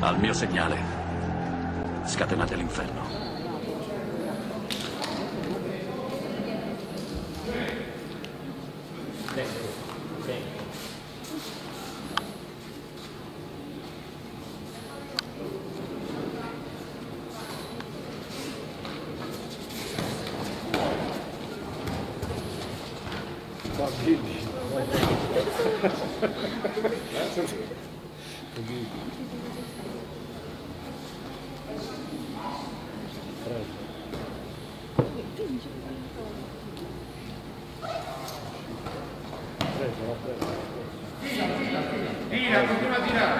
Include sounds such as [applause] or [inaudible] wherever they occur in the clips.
Al mio segnale, scatenate l'inferno. Thank [laughs] you. Tira, continua a tirare.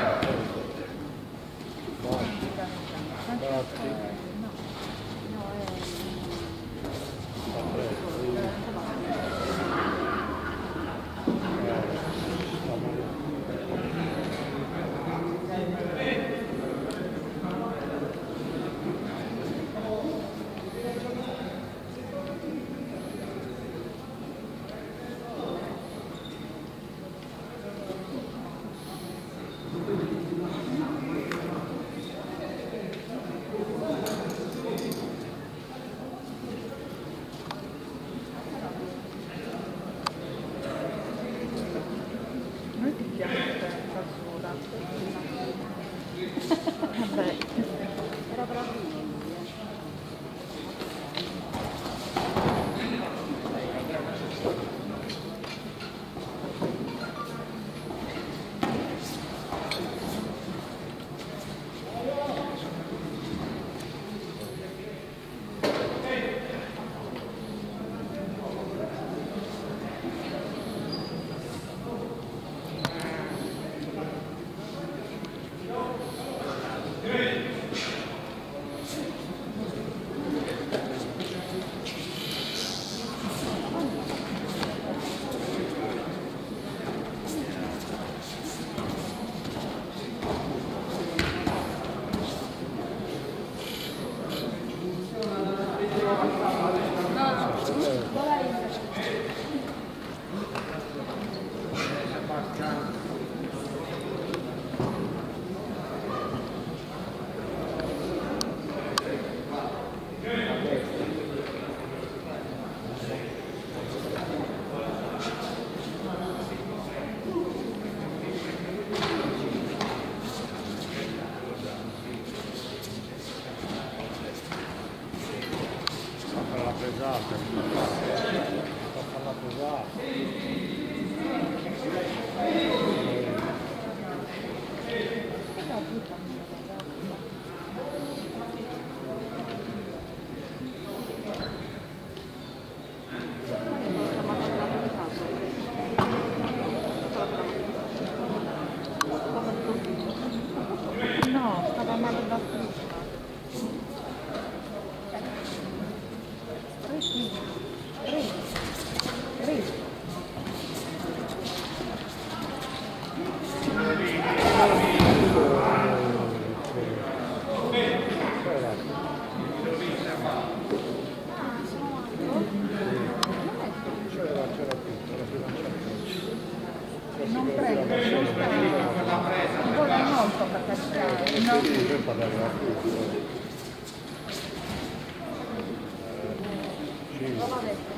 exato, exato. Para falar com Thank you.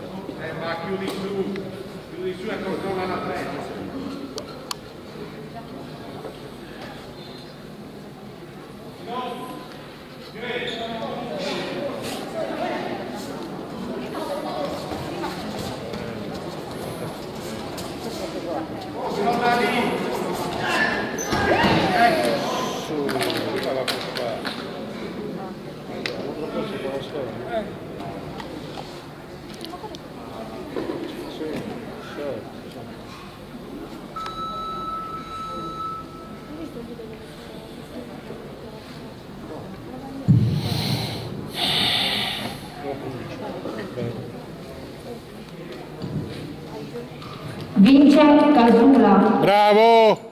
Eh, ma chiudi su, chiudi su e controlla la presa. Vince Casula. Bravo!